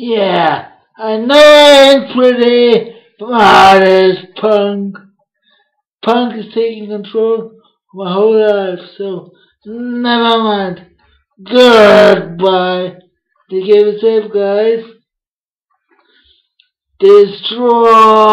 Yeah, I know I ain't pretty, but my punk. Punk is taking control of my whole life, so never mind. Goodbye. Be careful safe, guys. Destroy!